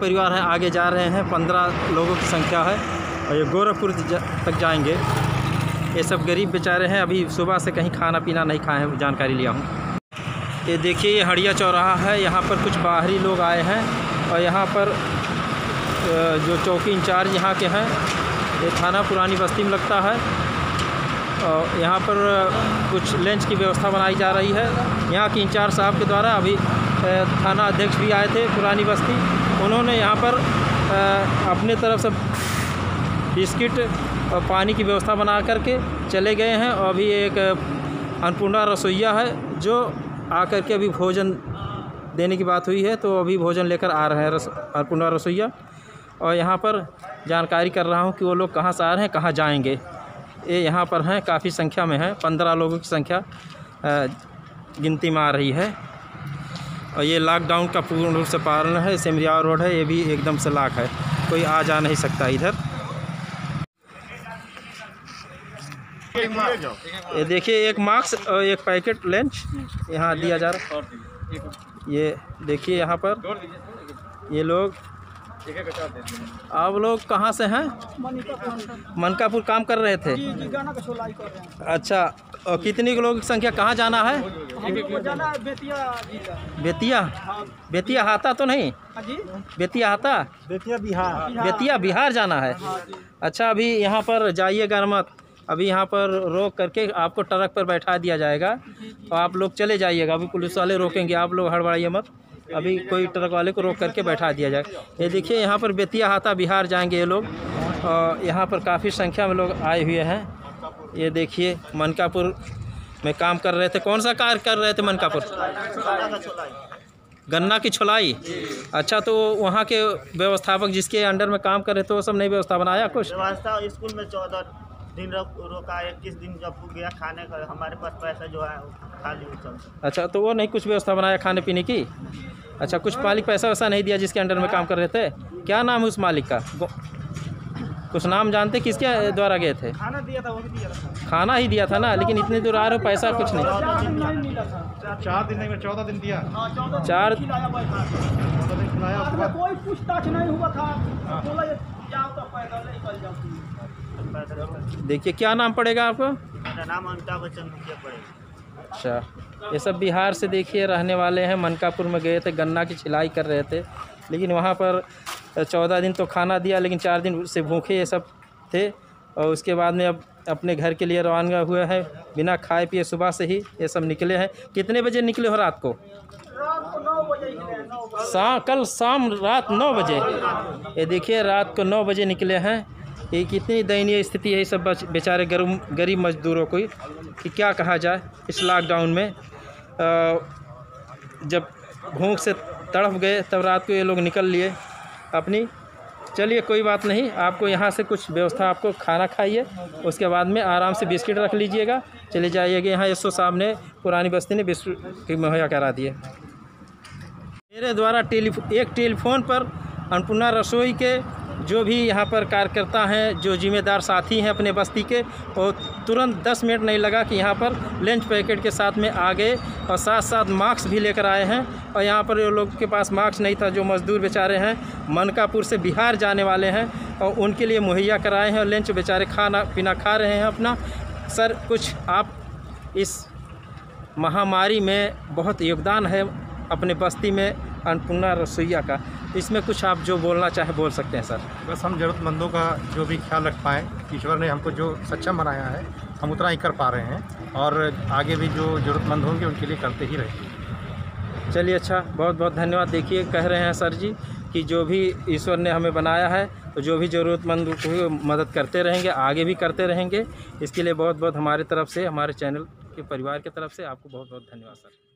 परिवार है, आगे जा रहे हैं, पंद्रह लोगों की संख्या है और ये गोरखपुर ज- तक जाएँगे। ये सब गरीब बेचारे हैं, अभी सुबह से कहीं खाना पीना नहीं खाए हैं, जानकारी लिया हूँ। ये देखिए, ये हड़िया चौराहा है, यहाँ पर कुछ बाहरी लोग आए हैं और यहाँ पर जो चौकी इंचार्ज यहाँ के हैं, ये थाना पुरानी बस्ती में लगता है। और यहाँ पर कुछ लंच की व्यवस्था बनाई जा रही है। यहाँ के इंचार्ज साहब के द्वारा अभी थाना अध्यक्ष भी आए थे पुरानी बस्ती। उन्होंने यहाँ पर अपने तरफ़ से बिस्किट और पानी की व्यवस्था बना करके चले गए हैं। और अभी एक अन्नपूर्णा रसोईया है, जो आकर के अभी भोजन देने की बात हुई है तो अभी भोजन लेकर आ रहे हैं रस, अन्नपूर्णा रसोईया। और यहाँ पर जानकारी कर रहा हूँ कि वो लोग कहाँ से आ रहे हैं, कहाँ जाएँगे। ये यहाँ पर हैं, काफ़ी संख्या में हैं, पंद्रह लोगों की संख्या गिनती में आ रही है। और ये लॉकडाउन का पूर्ण रूप से पालन है, सिमरिया रोड है, ये भी एकदम से लाख है। कोई आ जा नहीं सकता इधर। ये देखिए, एक मास्क और एक पैकेट लंच यहाँ दिया जा रहा है। ये देखिए यहाँ पर। ये लोग आप लोग कहाँ से हैं? मनकापुर काम कर रहे थे? गाना का छोलाई कर रहे हैं। अच्छा और कितनी लोगों की संख्या कहाँ जाना है? हम लोग को जाना है बेतिया बेतिया? बेतिया हाता तो नहीं? हाँ जी। बेतिया हाता? बेतिया बिहार। बेतिया बिहार जाना है। अच्छा अभी यहाँ पर जाइएगा मत। अभी यहाँ पर रोक करके आपको ट्रक पर बैठा दिया जाएगा। और आप लोग चले जाइएगा। अभी पुलिस वाले रोकेंगे। आप लोग हड़बड़ाइए मत। अभी कोई ट्रक वाले को रोक करके बैठा दिया जाए। ये देखिए, यहाँ पर बेतिया हाथा बिहार जाएँगे ये लोग। और यहाँ पर काफ़ी संख्या में लोग आए हुए हैं। ये देखिए, मनकापुर में काम कर रहे थे। कौन सा कार्य कर रहे थे मनकापुर? गन्ना की छुलाई। अच्छा तो वहाँ के व्यवस्थापक जिसके अंडर में काम कर रहे थे, वो सब नहीं व्यवस्था बनाया कुछ? व्यवस्था स्कूल में चौदह दिन रोक रोका इक्कीस दिन जब हो गया खाने का हमारे पास पैसा जो है वो खा लिया सब अच्छा तो वो नहीं कुछ व्यवस्था बनाया खाने पीने की? अच्छा कुछ मालिक पैसा वैसा नहीं दिया जिसके अंडर में काम कर रहे थे? क्या नाम है उस मालिक का? कुछ नाम जानते किसके द्वारा गए थे? खाना दिया था वो भी दिया था। खाना ही दिया था ना लेकिन इतने दूर आ रहे हो पैसा कुछ नहीं। चार दिन नहीं मिला था। चार दिन नहीं चौदह दिन दिया। हाँ चार- कोई पूछताछ नहीं हुआ था। देखिए क्या नाम पड़ेगा आपको? मेरा नाम अमिताभ बच्चन मुखिया पड़ेगा। अच्छा ये सब बिहार से देखिए रहने वाले हैं मनकापुर में गए थे गन्ना की छिलाई कर रहे थे। लेकिन वहाँ पर चौदह दिन तो खाना दिया लेकिन चार दिन से भूखे ये सब थे। और उसके बाद में अब अपने घर के लिए रवाना हुए हैं बिना खाए पिए सुबह से ही ये सब निकले हैं। कितने बजे निकले हो रात को? शाम कल शाम रात नौ बजे। ये देखिए रात को नौ बजे निकले हैं। ये कितनी दयनीय स्थिति है सब बच- बेचारे गरीब गरीब मजदूरों को। कि क्या कहा जाए इस लॉकडाउन में? जब भूख से तड़प गए, तब रात को ये लोग निकल लिए। अपनी, चलिए कोई बात नहीं, आपको यहाँ से कुछ व्यवस्था, आपको खाना खाइए, उसके बाद में आराम से बिस्किट रख लीजिएगा। चले जाइएगा यहाँ यशो साहब ने पुरानी बस्ती ने बिस्किट मुहैया करा दिए मेरे द्वारा टेलीफो एक टेलीफोन पर अन्नपूर्णा रसोई के जो भी यहाँ पर कार्यकर्ता हैं, जो जिम्मेदार साथी हैं अपने बस्ती के और तुरंत 10 मिनट नहीं लगा कि यहाँ पर लंच पैकेट के साथ में आ गए और साथ साथ मास्क भी लेकर आए हैं। और यहाँ पर लोग के पास मास्क नहीं था, जो मज़दूर बेचारे हैं, मनकापुर से बिहार जाने वाले हैं और उनके लिए मुहैया कराए हैं और लंच बेचारे खाना, पीना खा रहे हैं अपना। सर, कुछ आप इस महामारी में बहुत योगदान है अपने बस्ती में अन्नपूर्णा रसोईया का। इसमें कुछ आप जो बोलना चाहे बोल सकते हैं सर। बस हम ज़रूरतमंदों का जो भी ख्याल रख पाएँ ईश्वर ने हमको जो सक्षम बनाया है हम उतना ही कर पा रहे हैं और आगे भी जो ज़रूरतमंद होंगे उनके लिए करते ही रहेंगे चलिए अच्छा बहुत बहुत धन्यवाद। देखिए कह रहे हैं सर जी कि जो भी ईश्वर ने हमें बनाया है तो जो भी ज़रूरतमंद को मदद करते रहेंगे आगे भी करते रहेंगे। इसके लिए बहुत बहुत हमारे तरफ़ से हमारे चैनल के परिवार की तरफ़ से आपको बहुत बहुत धन्यवाद सर।